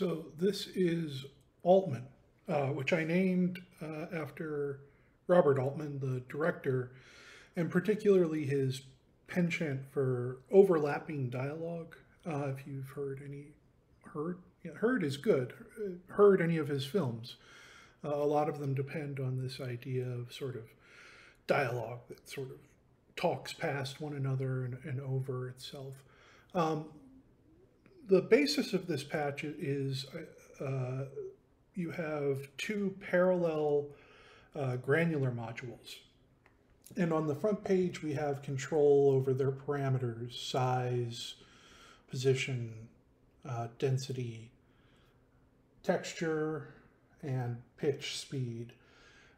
So this is Altman, uh, which I named uh, after Robert Altman, the director, and particularly his penchant for overlapping dialogue. Uh, if you've heard any, heard, yeah, heard is good. Heard any of his films. Uh, a lot of them depend on this idea of sort of dialogue that sort of talks past one another and, and over itself. Um, the basis of this patch is uh, you have two parallel uh, granular modules. And on the front page, we have control over their parameters, size, position, uh, density, texture, and pitch speed.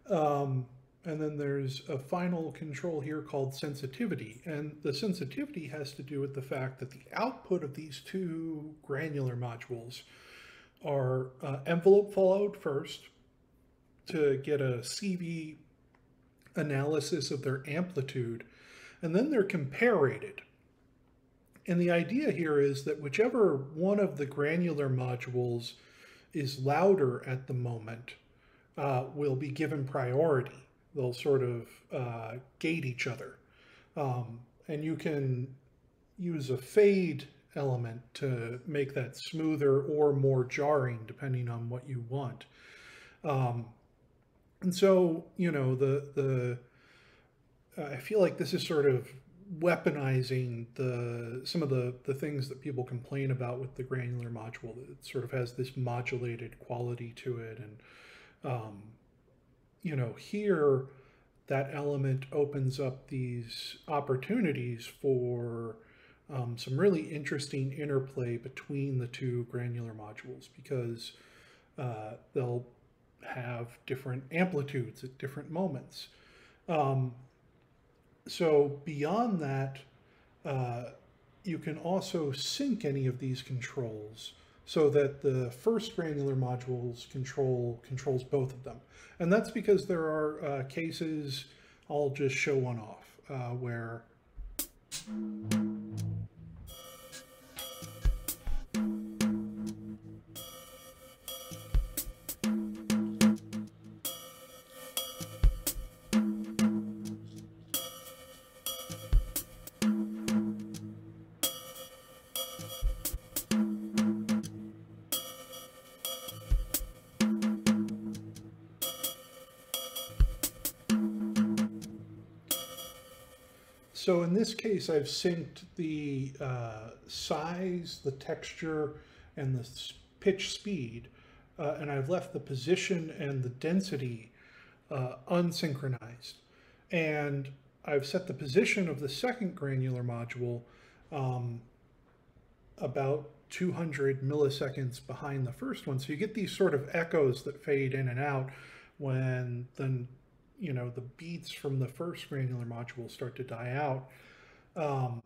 Um, and then there's a final control here called sensitivity. And the sensitivity has to do with the fact that the output of these two granular modules are uh, envelope followed first to get a CV analysis of their amplitude, and then they're comparated. And the idea here is that whichever one of the granular modules is louder at the moment uh, will be given priority they'll sort of uh, gate each other. Um, and you can use a fade element to make that smoother or more jarring depending on what you want. Um, and so, you know, the, the, I feel like this is sort of weaponizing the some of the the things that people complain about with the granular module it sort of has this modulated quality to it and um, you know, here that element opens up these opportunities for um, some really interesting interplay between the two granular modules because uh, they'll have different amplitudes at different moments. Um, so beyond that, uh, you can also sync any of these controls so that the first granular modules control controls both of them. And that's because there are uh, cases, I'll just show one off, uh, where So in this case, I've synced the uh, size, the texture, and the pitch speed, uh, and I've left the position and the density uh, unsynchronized. And I've set the position of the second granular module um, about 200 milliseconds behind the first one. So you get these sort of echoes that fade in and out when then you know, the beats from the first granular module start to die out. Um,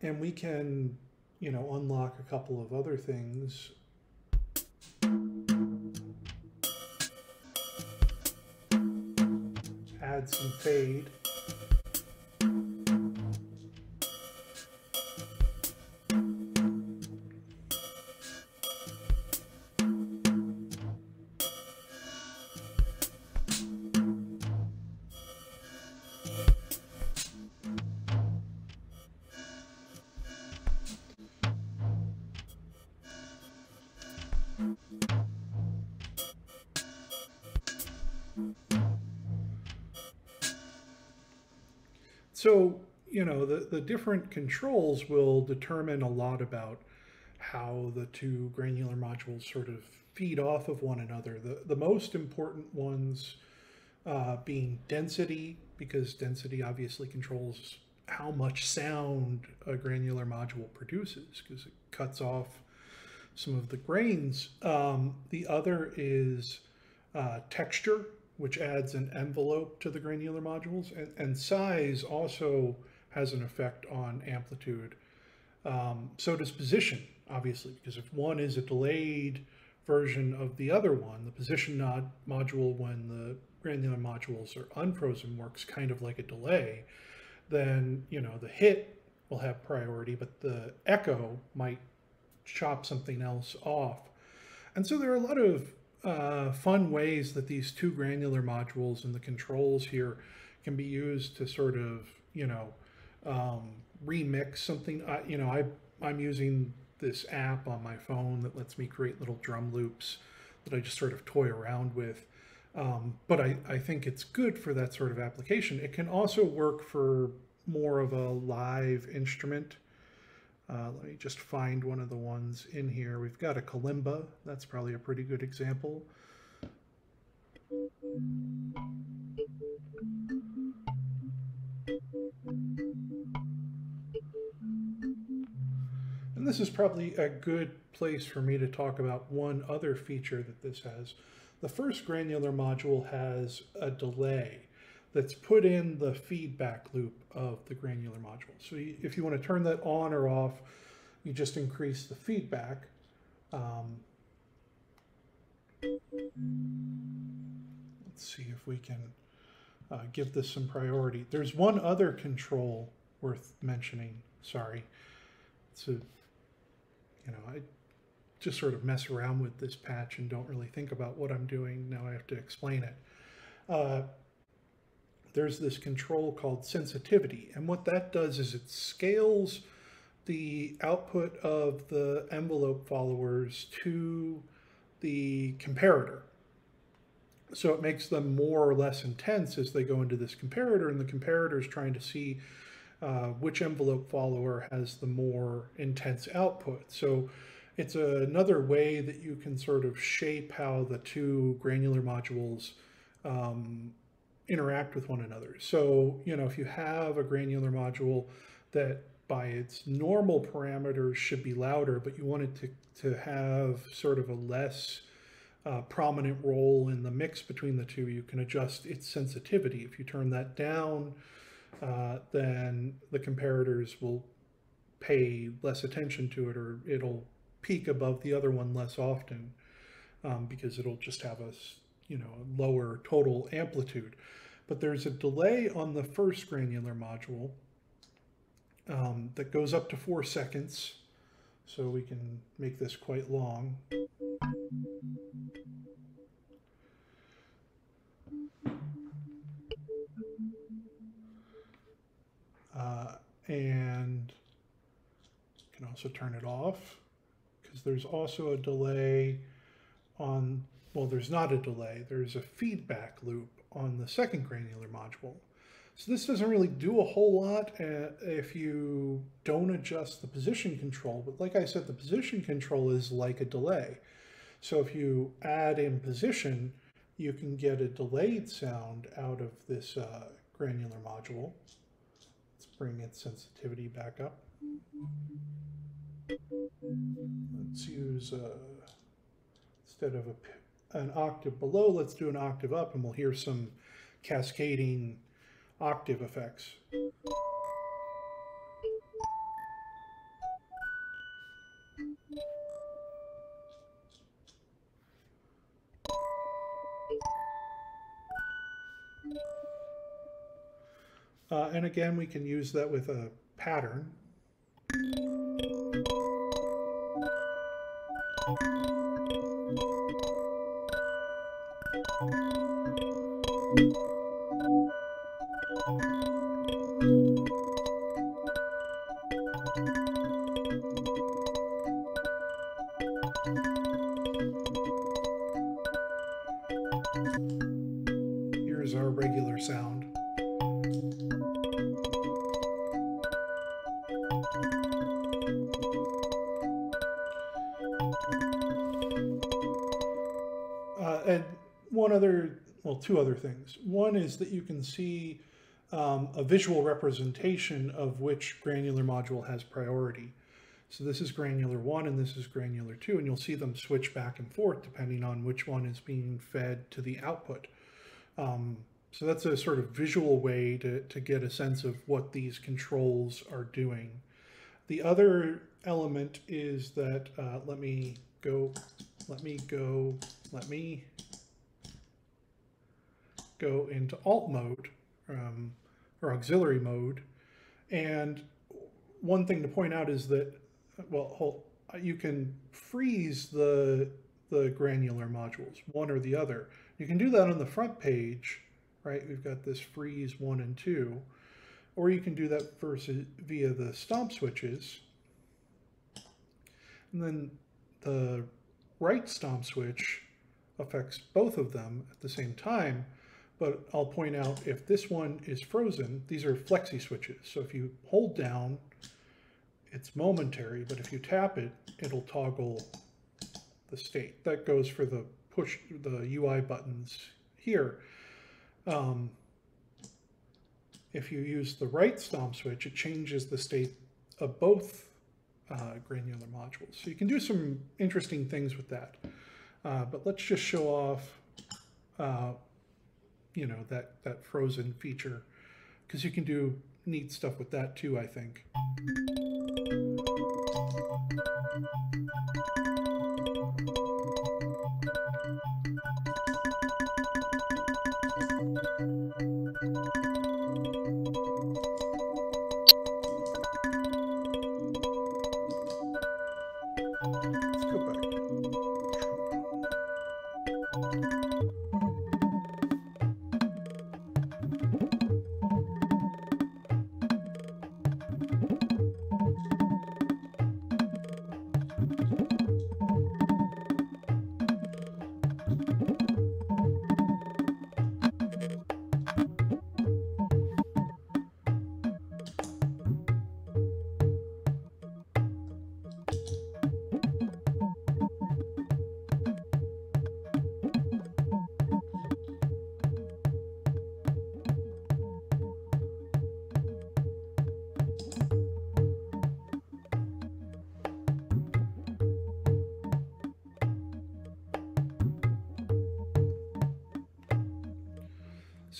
and we can, you know, unlock a couple of other things. Add some fade. So, you know, the, the different controls will determine a lot about how the two granular modules sort of feed off of one another. The, the most important ones uh, being density, because density obviously controls how much sound a granular module produces, because it cuts off some of the grains. Um, the other is uh, texture, which adds an envelope to the granular modules, and, and size also has an effect on amplitude. Um, so does position, obviously, because if one is a delayed version of the other one, the position nod module when the granular modules are unfrozen works kind of like a delay, then, you know, the hit will have priority, but the echo might chop something else off. And so there are a lot of uh, fun ways that these two granular modules and the controls here can be used to sort of, you know, um, remix something. I, you know, I, I'm using this app on my phone that lets me create little drum loops that I just sort of toy around with. Um, but I, I think it's good for that sort of application. It can also work for more of a live instrument. Uh, let me just find one of the ones in here. We've got a kalimba. That's probably a pretty good example. And this is probably a good place for me to talk about one other feature that this has. The first granular module has a delay that's put in the feedback loop of the granular module. So you, if you want to turn that on or off, you just increase the feedback. Um, let's see if we can uh, give this some priority. There's one other control worth mentioning. Sorry. A, you know, I just sort of mess around with this patch and don't really think about what I'm doing. Now I have to explain it. Uh, there's this control called sensitivity. And what that does is it scales the output of the envelope followers to the comparator. So it makes them more or less intense as they go into this comparator, and the comparator is trying to see uh, which envelope follower has the more intense output. So it's a, another way that you can sort of shape how the two granular modules um, interact with one another. So, you know, if you have a granular module that by its normal parameters should be louder, but you want it to, to have sort of a less uh, prominent role in the mix between the two, you can adjust its sensitivity. If you turn that down, uh, then the comparators will pay less attention to it or it'll peak above the other one less often um, because it'll just have a you know lower total amplitude. But there's a delay on the first granular module um, that goes up to four seconds. So we can make this quite long. Uh, and can also turn it off because there's also a delay on, well, there's not a delay, there's a feedback loop on the second granular module. So this doesn't really do a whole lot uh, if you don't adjust the position control. But like I said, the position control is like a delay. So if you add in position, you can get a delayed sound out of this uh, granular module. Let's bring its sensitivity back up. Let's use, uh, instead of a, an octave below, let's do an octave up and we'll hear some cascading octave effects. Uh, and again, we can use that with a pattern. Here's our regular sound. Uh, and one other well, two other things. One is that you can see um, a visual representation of which granular module has priority. So this is granular 1 and this is granular 2, and you'll see them switch back and forth depending on which one is being fed to the output. Um, so that's a sort of visual way to, to get a sense of what these controls are doing. The other element is that, uh, let me go, let me go, let me go into alt mode um, or auxiliary mode. And one thing to point out is that, well, you can freeze the, the granular modules, one or the other. You can do that on the front page, right? We've got this freeze one and two, or you can do that versus via the stomp switches. And then the right stomp switch affects both of them at the same time, but I'll point out if this one is frozen, these are flexi switches. So if you hold down, it's momentary, but if you tap it, it'll toggle the state. That goes for the push, the UI buttons here. Um, if you use the right stomp switch, it changes the state of both uh, granular modules. So you can do some interesting things with that. Uh, but let's just show off uh, you know, that, that frozen feature because you can do neat stuff with that too, I think.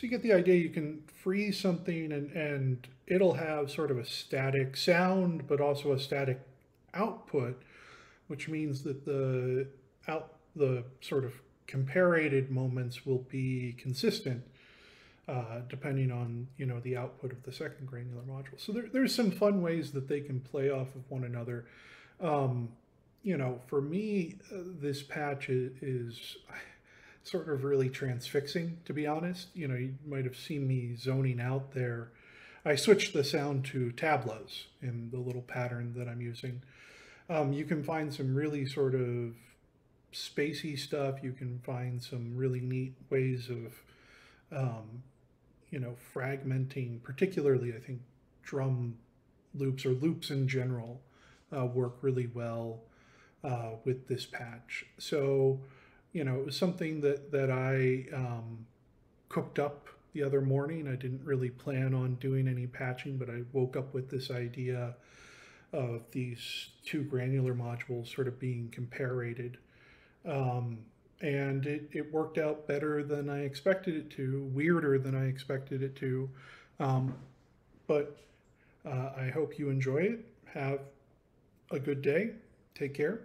You get the idea you can freeze something and, and it'll have sort of a static sound, but also a static output, which means that the out the sort of comparated moments will be consistent uh, depending on you know the output of the second granular module. So there, there's some fun ways that they can play off of one another. Um, you know, for me, uh, this patch is, is sort of really transfixing, to be honest. You know, you might have seen me zoning out there. I switched the sound to tablas in the little pattern that I'm using. Um, you can find some really sort of spacey stuff. You can find some really neat ways of, um, you know, fragmenting, particularly, I think, drum loops or loops in general uh, work really well uh, with this patch. So, you know, it was something that, that I um, cooked up the other morning. I didn't really plan on doing any patching, but I woke up with this idea of these two granular modules sort of being comparated. Um, and it, it worked out better than I expected it to, weirder than I expected it to. Um, but uh, I hope you enjoy it. Have a good day. Take care.